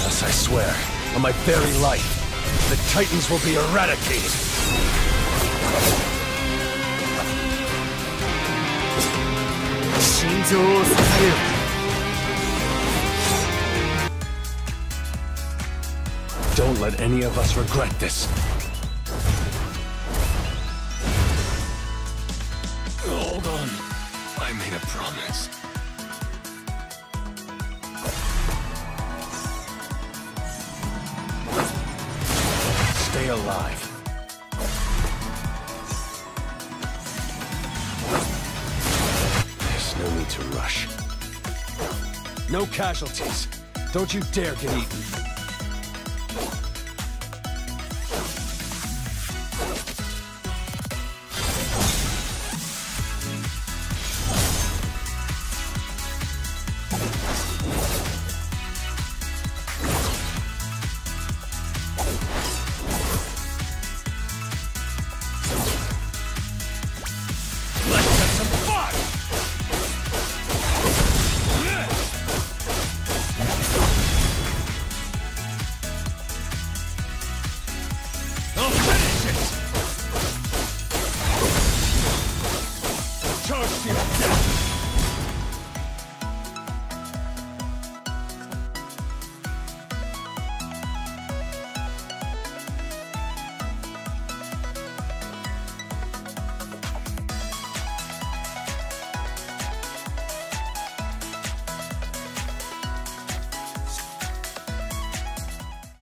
Yes, I swear, on my very life, the Titans will be eradicated. Don't let any of us regret this. Hold on. I made a promise. Stay alive. There's no need to rush. No casualties. Don't you dare get eaten. Charge death!